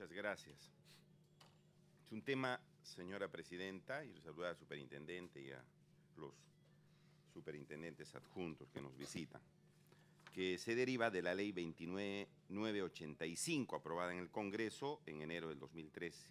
Muchas gracias. Es un tema, señora presidenta, y saludo al superintendente y a los superintendentes adjuntos que nos visitan, que se deriva de la ley 29985 aprobada en el Congreso en enero del 2013,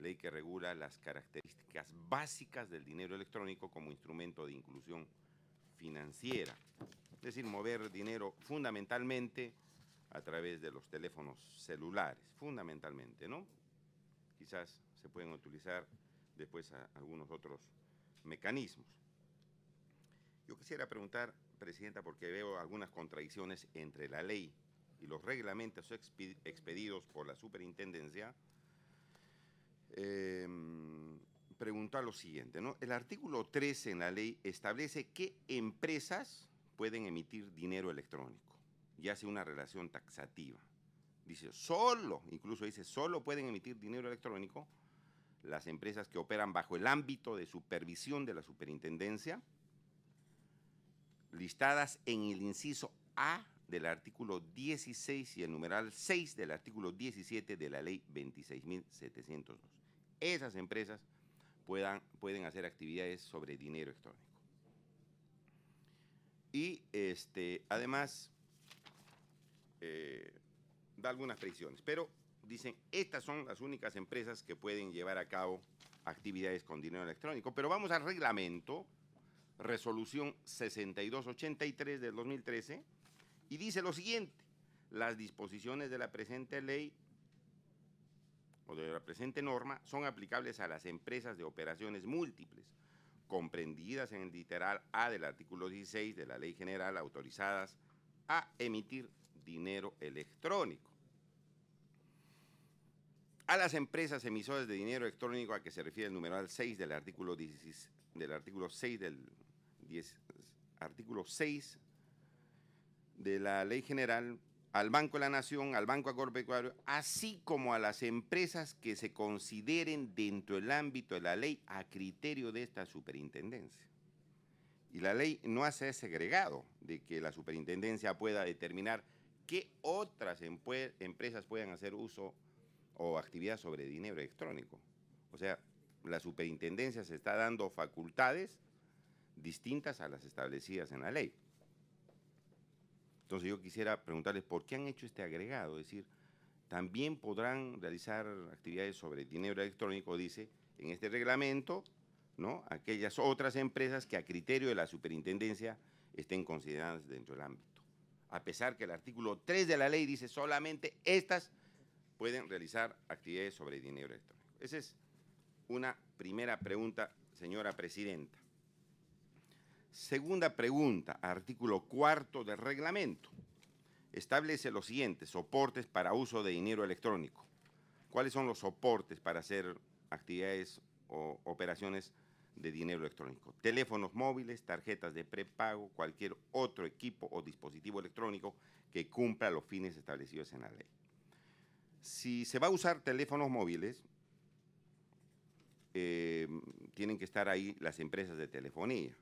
ley que regula las características básicas del dinero electrónico como instrumento de inclusión financiera, es decir, mover dinero fundamentalmente a través de los teléfonos celulares, fundamentalmente, ¿no? Quizás se pueden utilizar después algunos otros mecanismos. Yo quisiera preguntar, Presidenta, porque veo algunas contradicciones entre la ley y los reglamentos expedidos por la Superintendencia, eh, preguntar lo siguiente, ¿no? El artículo 13 en la ley establece qué empresas pueden emitir dinero electrónico y hace una relación taxativa. Dice, solo, incluso dice, solo pueden emitir dinero electrónico las empresas que operan bajo el ámbito de supervisión de la superintendencia, listadas en el inciso A del artículo 16 y el numeral 6 del artículo 17 de la ley 26.702. Esas empresas puedan, pueden hacer actividades sobre dinero electrónico. Y este, además eh, da algunas predicciones, pero dicen, estas son las únicas empresas que pueden llevar a cabo actividades con dinero electrónico. Pero vamos al reglamento, resolución 6283 del 2013, y dice lo siguiente, las disposiciones de la presente ley o de la presente norma son aplicables a las empresas de operaciones múltiples, comprendidas en el literal A del artículo 16 de la Ley General, autorizadas a emitir dinero electrónico. A las empresas emisoras de dinero electrónico a que se refiere el numeral 6 del artículo, 16, del artículo 6 del 10, artículo 6 de la Ley General, al Banco de la Nación, al Banco Agropecuario, así como a las empresas que se consideren dentro del ámbito de la ley a criterio de esta superintendencia. Y la ley no hace ese agregado de que la superintendencia pueda determinar qué otras empresas puedan hacer uso o actividad sobre dinero electrónico. O sea, la superintendencia se está dando facultades distintas a las establecidas en la ley. Entonces yo quisiera preguntarles por qué han hecho este agregado, es decir, también podrán realizar actividades sobre dinero electrónico, dice, en este reglamento, ¿no? aquellas otras empresas que a criterio de la superintendencia estén consideradas dentro del ámbito a pesar que el artículo 3 de la ley dice solamente estas pueden realizar actividades sobre dinero electrónico. Esa es una primera pregunta, señora presidenta. Segunda pregunta, artículo cuarto del reglamento. Establece los siguientes, soportes para uso de dinero electrónico. ¿Cuáles son los soportes para hacer actividades o operaciones de dinero electrónico. Teléfonos móviles, tarjetas de prepago, cualquier otro equipo o dispositivo electrónico que cumpla los fines establecidos en la ley. Si se va a usar teléfonos móviles, eh, tienen que estar ahí las empresas de telefonía,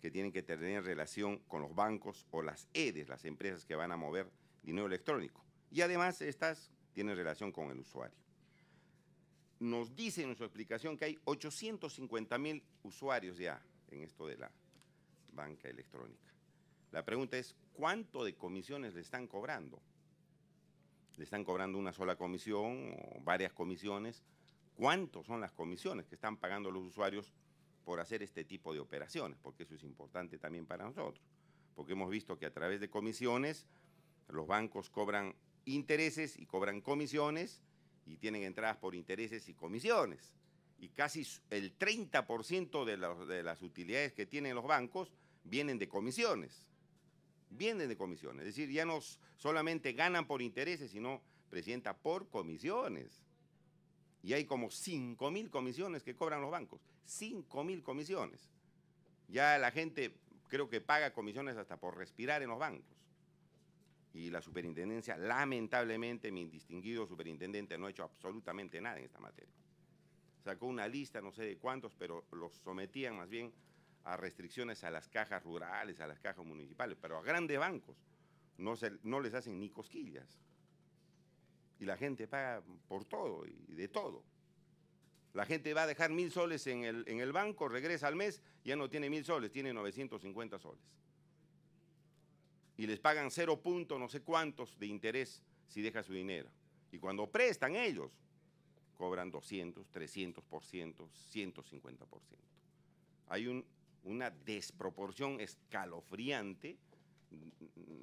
que tienen que tener relación con los bancos o las EDES, las empresas que van a mover dinero electrónico. Y además estas tienen relación con el usuario nos dice en su explicación que hay 850 mil usuarios ya en esto de la banca electrónica. La pregunta es, ¿cuánto de comisiones le están cobrando? ¿Le están cobrando una sola comisión o varias comisiones? ¿Cuánto son las comisiones que están pagando los usuarios por hacer este tipo de operaciones? Porque eso es importante también para nosotros. Porque hemos visto que a través de comisiones los bancos cobran intereses y cobran comisiones y tienen entradas por intereses y comisiones. Y casi el 30% de, las utilidades que tienen los bancos vienen de comisiones. Vienen de comisiones. Es decir, ya no solamente ganan por intereses, sino, Presidenta, por comisiones. Y hay como 5 mil comisiones que cobran los bancos. 5 mil comisiones. Ya la gente creo que paga comisiones hasta por respirar en los bancos y la superintendencia, lamentablemente, mi distinguido superintendente no ha hecho absolutamente nada en esta materia. Sacó una lista, no sé de cuántos, pero los sometían más bien a restricciones a las cajas rurales, a las cajas municipales, pero a grandes bancos no, les hacen ni cosquillas. Y la gente paga por todo y de todo. La gente va a dejar mil soles en el, en el banco, regresa al mes, ya no tiene mil soles, tiene 950 soles. Y les pagan cero punto no sé cuántos de interés si deja su dinero. Y cuando prestan ellos, cobran 200, 300%, 150%. Hay una desproporción escalofriante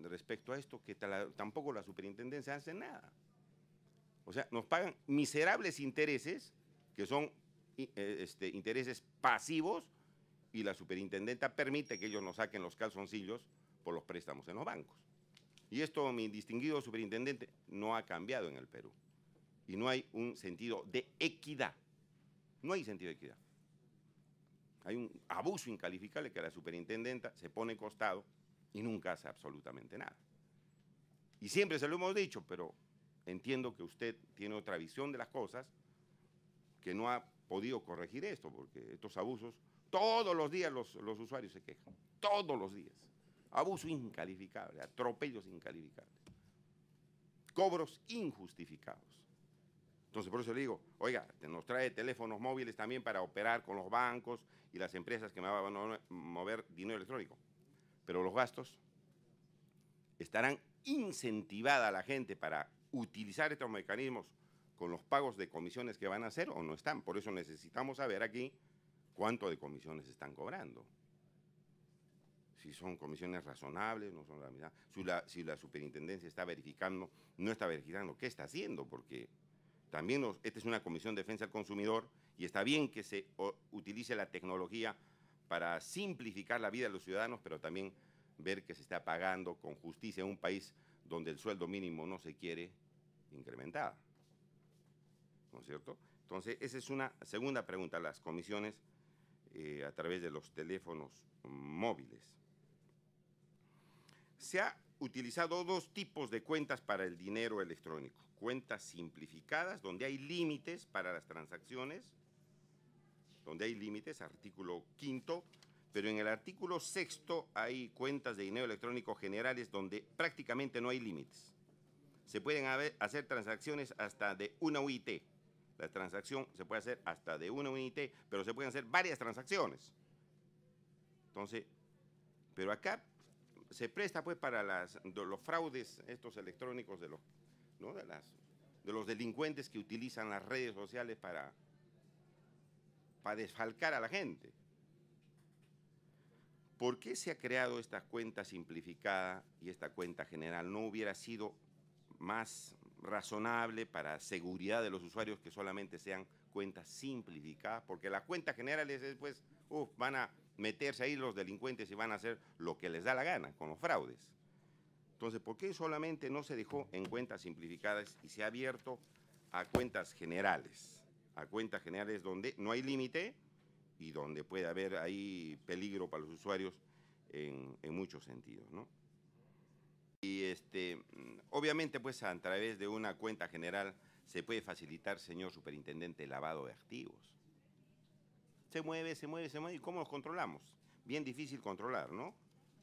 respecto a esto que tampoco la superintendencia hace nada. O sea, nos pagan miserables intereses, que son eh, este, intereses pasivos, y la superintendenta permite que ellos nos saquen los calzoncillos por los préstamos en los bancos. Y esto, mi distinguido superintendente, no ha cambiado en el Perú. Y no hay un sentido de equidad. No hay sentido de equidad. Hay un abuso incalificable que la superintendenta se pone costado y nunca hace absolutamente nada. Y siempre se lo hemos dicho, pero entiendo que usted tiene otra visión de las cosas, que no ha podido corregir esto, porque estos abusos, todos los días los, los usuarios se quejan, todos los días. Abuso incalificable, atropellos incalificables, cobros injustificados. Entonces, por eso le digo, oiga, nos trae teléfonos móviles también para operar con los bancos y las empresas que me van a mover dinero electrónico. Pero los gastos estarán incentivadas a la gente para utilizar estos mecanismos con los pagos de comisiones que van a hacer o no están. Por eso necesitamos saber aquí cuánto de comisiones están cobrando si son comisiones razonables, no son la mitad, si la, superintendencia está verificando, no está verificando, ¿qué está haciendo? Porque también esta es una comisión de defensa del consumidor y está bien que se utilice la tecnología para simplificar la vida de los ciudadanos, pero también ver que se está pagando con justicia en un país donde el sueldo mínimo no se quiere incrementar. ¿No es cierto? Entonces, esa es una segunda pregunta, las comisiones eh, a través de los teléfonos móviles se ha utilizado dos tipos de cuentas para el dinero electrónico. Cuentas simplificadas, donde hay límites para las transacciones, donde hay límites, artículo quinto, pero en el artículo sexto hay cuentas de dinero electrónico generales donde prácticamente no hay límites. Se pueden hacer transacciones hasta de una UIT. La transacción se puede hacer hasta de una UIT, pero se pueden hacer varias transacciones. Entonces, pero acá se presta pues para los fraudes estos electrónicos de los, de, las, de los delincuentes que utilizan las redes sociales para, para desfalcar a la gente. ¿Por qué se ha creado esta cuenta simplificada y esta cuenta general? ¿No hubiera sido más razonable para seguridad de los usuarios que solamente sean cuentas simplificadas? Porque las cuentas generales después van a meterse ahí los delincuentes y van a hacer lo que les da la gana con los fraudes. Entonces, ¿por qué solamente no se dejó en cuentas simplificadas y se ha abierto a cuentas generales? A cuentas generales donde no hay límite y donde puede haber ahí peligro para los usuarios en, muchos sentidos, ¿no? Y este, obviamente, pues a través de una cuenta general se puede facilitar, señor superintendente, el lavado de activos se mueve, se mueve, se mueve. ¿Y cómo los controlamos? Bien difícil controlar, ¿no?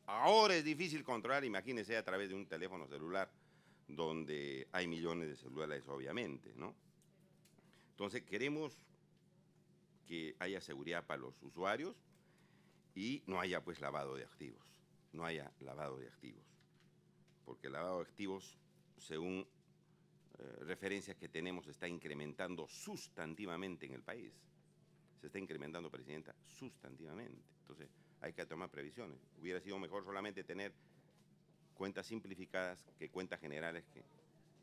Ahora es difícil controlar, imagínense a través de un teléfono celular donde hay millones de celulares, obviamente, ¿no? Entonces queremos que haya seguridad para los usuarios y no haya pues lavado de activos, no haya lavado de activos, porque el lavado de activos, según eh, referencias que tenemos, está incrementando sustantivamente en el país se está incrementando, Presidenta, sustantivamente. Entonces, hay que tomar previsiones. Hubiera sido mejor solamente tener cuentas simplificadas que cuentas generales, que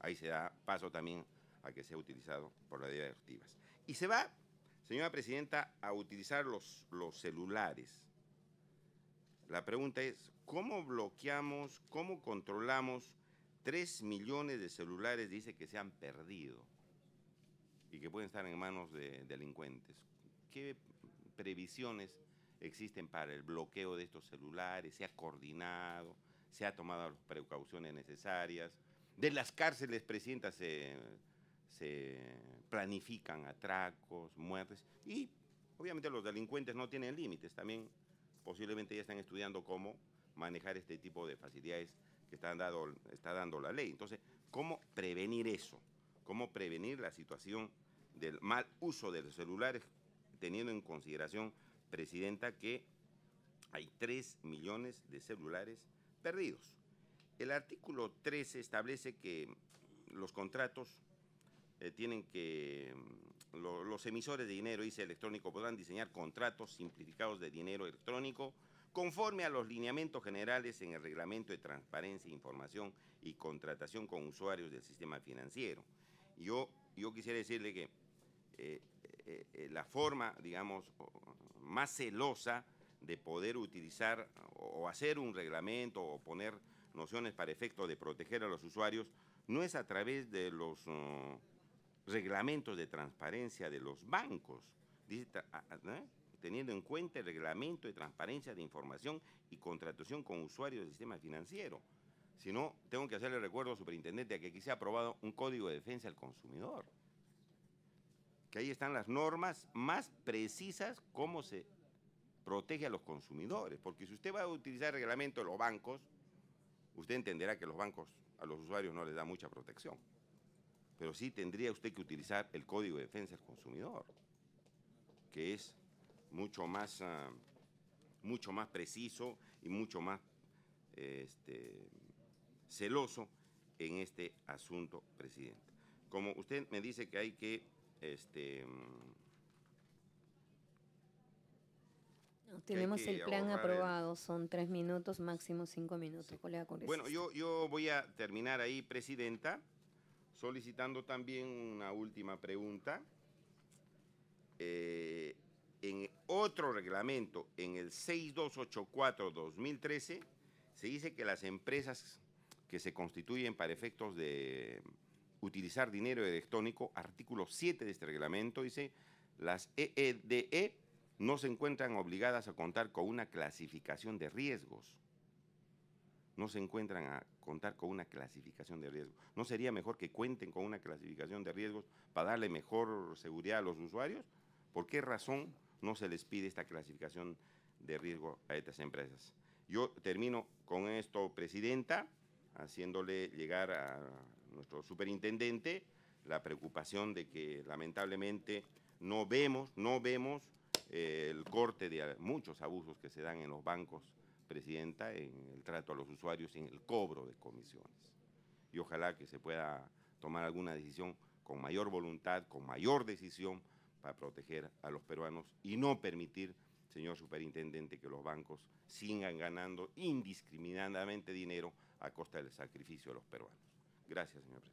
ahí se da paso también a que sea utilizado por las directivas. Y se va, señora Presidenta, a utilizar los, los celulares. La pregunta es, ¿cómo bloqueamos, cómo controlamos 3 millones de celulares, dice que se han perdido y que pueden estar en manos de delincuentes? ¿Qué previsiones existen para el bloqueo de estos celulares? ¿Se ha coordinado? ¿Se ha tomado las precauciones necesarias? De las cárceles, Presidenta, se, planifican atracos, muertes y obviamente los delincuentes no tienen límites. También posiblemente ya están estudiando cómo manejar este tipo de facilidades que está dando la ley. Entonces, ¿cómo prevenir eso? cómo prevenir la situación del mal uso de los celulares, teniendo en consideración, Presidenta, que hay 3 millones de celulares perdidos. El artículo 13 establece que los contratos eh, tienen que, mm, lo- los emisores de dinero ICE electrónico podrán diseñar contratos simplificados de dinero electrónico conforme a los lineamientos generales en el Reglamento de Transparencia, Información y Contratación con Usuarios del Sistema Financiero. Yo, yo quisiera decirle que eh, eh, eh, la forma, digamos, más celosa de poder utilizar o hacer un reglamento o poner nociones para efecto de proteger a los usuarios no es a través de los uh, reglamentos de transparencia de los bancos, teniendo en cuenta el reglamento de transparencia de información y contratación con usuarios del sistema financiero. Si no, tengo que hacerle recuerdo, superintendente, a que aquí se ha aprobado un código de defensa del consumidor, que ahí están las normas más precisas cómo se protege a los consumidores, porque si usted va a utilizar el reglamento de los bancos, usted entenderá que los bancos a los usuarios no les da mucha protección, pero sí tendría usted que utilizar el Código de Defensa del Consumidor, que es mucho más, ah, mucho más preciso y mucho más este, celoso en este asunto, presidente. Como usted me dice que hay que este, No, tenemos el plan el- aprobado, son tres minutos, máximo cinco minutos, Sí. colega Bueno, yo, yo voy a terminar ahí, Presidenta, solicitando también una última pregunta. Eh, en otro reglamento, en el 6284-2013, se dice que las empresas que se constituyen para efectos de utilizar dinero electrónico, artículo 7 de este reglamento, dice, las EEDE no se encuentran obligadas a contar con una clasificación de riesgos no se encuentran a contar con una clasificación de riesgos. ¿No sería mejor que cuenten con una clasificación de riesgos para darle mejor seguridad a los usuarios? ¿Por qué razón no se les pide esta clasificación de riesgo a estas empresas? Yo termino con esto, Presidenta, haciéndole llegar a nuestro superintendente la preocupación de que lamentablemente no vemos, no vemos eh, el corte de muchos abusos que se dan en los bancos Presidenta, en el trato a los usuarios, en el cobro de comisiones. Y ojalá que se pueda tomar alguna decisión con mayor voluntad, con mayor decisión para proteger a los peruanos y no permitir, señor superintendente, que los bancos sigan ganando indiscriminadamente dinero a costa del sacrificio de los peruanos. Gracias, señor presidente.